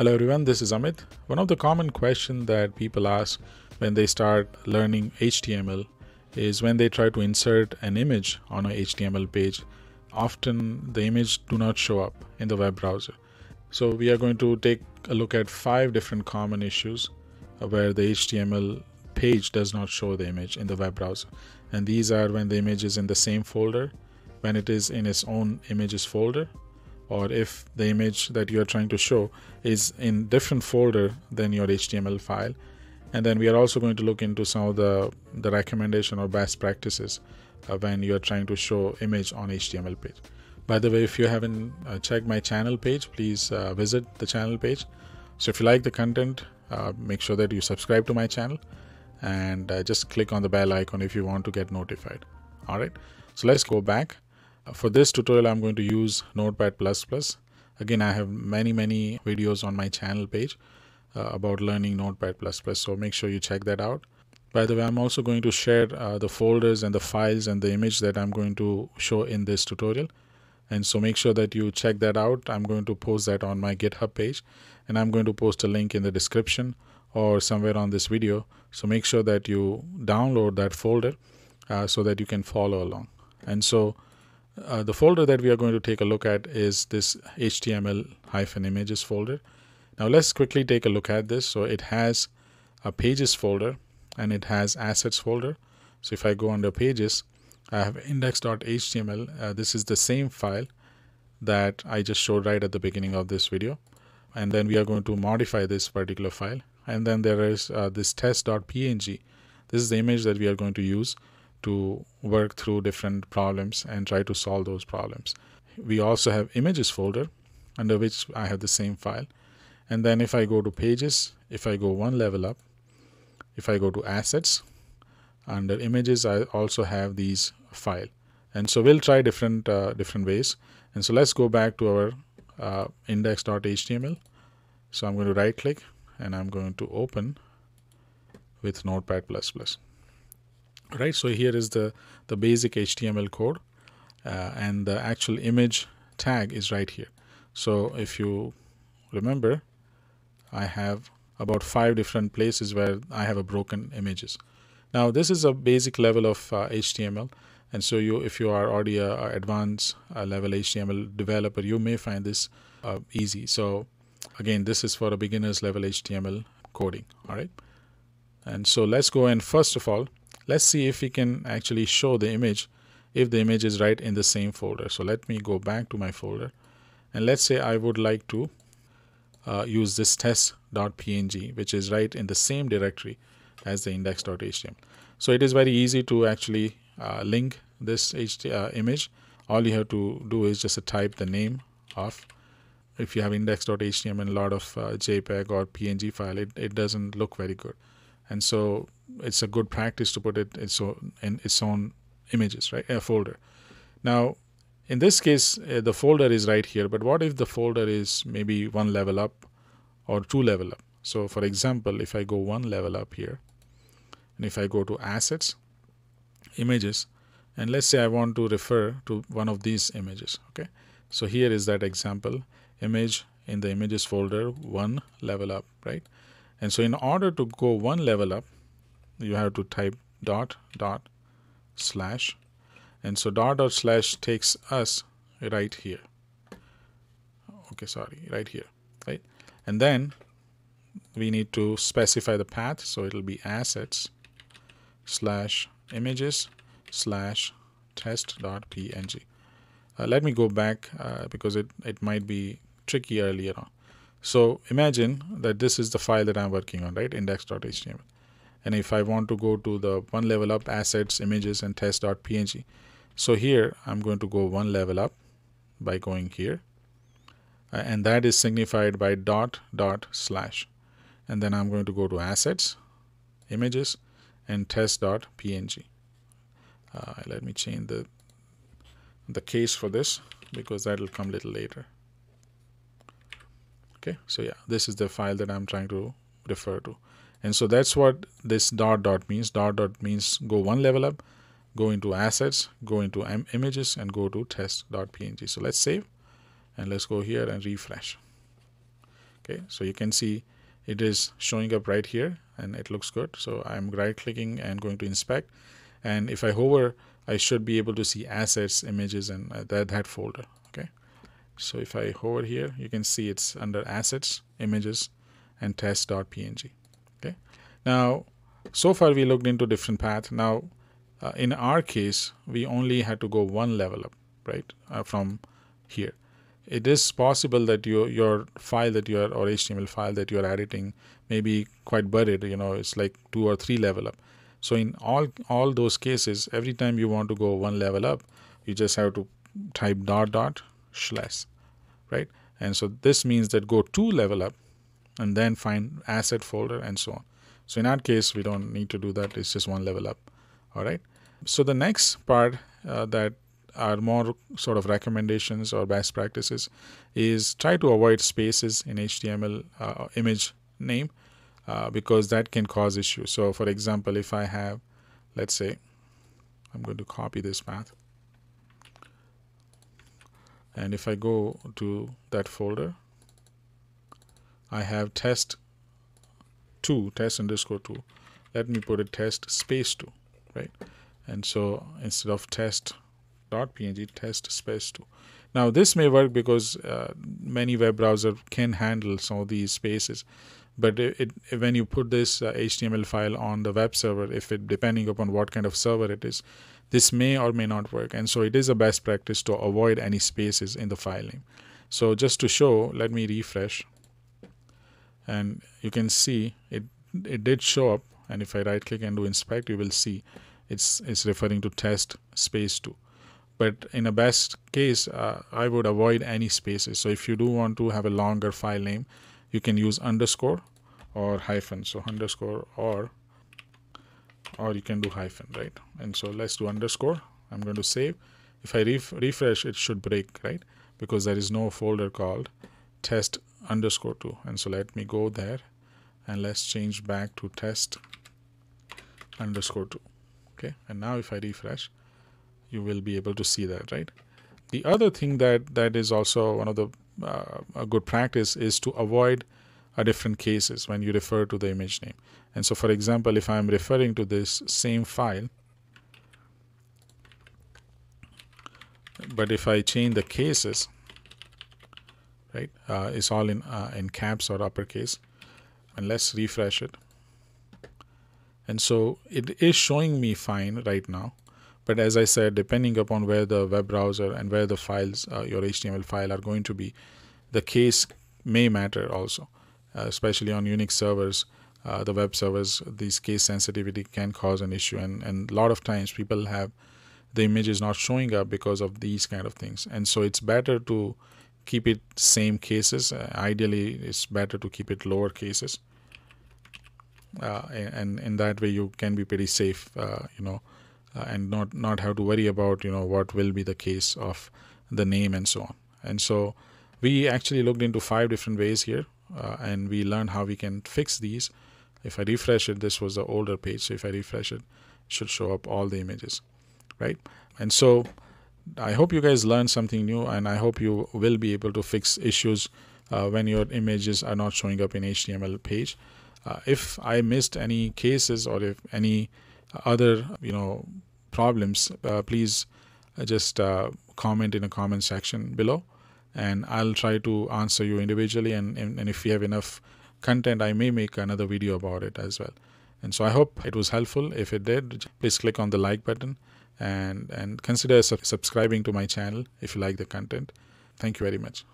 Hello everyone, this is Amit. One of the common questions that people ask when they start learning HTML is when they try to insert an image on a HTML page, often the image do not show up in the web browser. So we are going to take a look at five different common issues where the HTML page does not show the image in the web browser. And these are when the image is in the same folder, when it is in its own images folder, or if the image that you are trying to show is in different folder than your HTML file. And then we are also going to look into some of the, the recommendation or best practices uh, when you are trying to show image on HTML page. By the way, if you haven't uh, checked my channel page, please uh, visit the channel page. So if you like the content, uh, make sure that you subscribe to my channel and uh, just click on the bell icon if you want to get notified. All right, so let's go back for this tutorial, I'm going to use Notepad++. Again, I have many, many videos on my channel page uh, about learning Notepad++, so make sure you check that out. By the way, I'm also going to share uh, the folders and the files and the image that I'm going to show in this tutorial. And so make sure that you check that out. I'm going to post that on my GitHub page and I'm going to post a link in the description or somewhere on this video. So make sure that you download that folder uh, so that you can follow along. And so uh, the folder that we are going to take a look at is this HTML-images folder. Now let's quickly take a look at this. So it has a pages folder and it has assets folder. So if I go under pages, I have index.html. Uh, this is the same file that I just showed right at the beginning of this video. And then we are going to modify this particular file. And then there is uh, this test.png. This is the image that we are going to use to work through different problems and try to solve those problems. We also have images folder under which I have the same file. And then if I go to pages, if I go one level up, if I go to assets, under images, I also have these file. And so we'll try different uh, different ways. And so let's go back to our uh, index.html. So I'm going to right click and I'm going to open with Notepad++ right so here is the the basic HTML code uh, and the actual image tag is right here. So if you remember I have about five different places where I have a broken images. Now this is a basic level of uh, HTML and so you if you are already a, advanced uh, level HTML developer you may find this uh, easy. So again this is for a beginners level HTML coding all right? And so let's go and first of all let's see if we can actually show the image if the image is right in the same folder. So let me go back to my folder and let's say I would like to uh, use this test.png which is right in the same directory as the index.html. So it is very easy to actually uh, link this HT, uh, image. All you have to do is just type the name of if you have index.html and a lot of uh, JPEG or PNG file, it, it doesn't look very good and so it's a good practice to put it in its own images, right? A folder. Now, in this case, uh, the folder is right here, but what if the folder is maybe one level up or two level up? So for example, if I go one level up here, and if I go to assets, images, and let's say I want to refer to one of these images, okay? So here is that example, image in the images folder, one level up, right? And so in order to go one level up, you have to type dot dot slash. And so dot dot slash takes us right here. Okay, sorry, right here, right? And then we need to specify the path. So it'll be assets slash images slash test.png. Uh, let me go back uh, because it, it might be tricky earlier on. So imagine that this is the file that I'm working on, right? Index.html. And if I want to go to the one level up assets, images, and test.png. So here I'm going to go one level up by going here. Uh, and that is signified by dot dot slash. And then I'm going to go to assets, images, and test.png. Uh, let me change the the case for this because that will come a little later okay so yeah this is the file that I'm trying to refer to. And so that's what this dot dot means. Dot dot means go one level up go into assets go into images and go to test.png so let's save and let's go here and refresh. Okay so you can see it is showing up right here and it looks good. So I'm right clicking and going to inspect. And if I hover I should be able to see assets images and uh, that, that folder so if I hover here you can see it's under assets images and test.png okay? Now so far we looked into different path. Now uh, in our case we only had to go one level up right uh, from here. It is possible that your your file that you are or html file that you are editing may be quite buried you know it's like two or three level up. So in all all those cases every time you want to go one level up you just have to type dot dot slash right and so this means that go two level up and then find asset folder and so on so in our case, we don't need to do that. It's just one level up. All right. So the next part uh, that are more sort of recommendations or best practices is try to avoid spaces in HTML uh, image name uh, because that can cause issues. So for example, if I have, let's say, I'm going to copy this path. And if I go to that folder, I have test 2 test underscore 2 let me put a test space 2 right? And so instead of test dot png test space 2 now this may work because uh, many web browser can handle some of these spaces. But it, it, when you put this uh, html file on the web server if it depending upon what kind of server it is this may or may not work and so it is a best practice to avoid any spaces in the file name so just to show let me refresh. And you can see it it did show up and if I right click and do inspect you will see it's it's referring to test space 2 but in a best case uh, I would avoid any spaces. So if you do want to have a longer file name you can use underscore or hyphen. So underscore or or you can do hyphen right? And so let's do underscore. I'm going to save. If I ref refresh it should break right? Because there is no folder called test underscore 2 and so let me go there and let's change back to test underscore 2 okay? And now if I refresh you will be able to see that right? The other thing that that is also one of the uh, a good practice is to avoid a different cases when you refer to the image name. And so for example if I'm referring to this same file but if I change the cases right uh, it's all in uh, in caps or uppercase and let's refresh it. And so it is showing me fine right now but as I said depending upon where the web browser and where the files uh, your HTML file are going to be the case may matter also especially on Unix servers uh, the web servers these case sensitivity can cause an issue and and a lot of times people have the image is not showing up because of these kind of things and so it's better to keep it same cases. Uh, ideally, it's better to keep it lower cases, uh, and in that way you can be pretty safe, uh, you know, uh, and not not have to worry about you know what will be the case of the name and so on. And so we actually looked into five different ways here, uh, and we learned how we can fix these. If I refresh it, this was the older page. So if I refresh it, it should show up all the images, right? And so I hope you guys learned something new, and I hope you will be able to fix issues uh, when your images are not showing up in HTML page. Uh, if I missed any cases or if any other you know problems, uh, please uh, just uh, comment in the comment section below, and I'll try to answer you individually. And, and, and if you have enough content, I may make another video about it as well. And so I hope it was helpful. If it did, please click on the like button and and consider subscribing to my channel if you like the content thank you very much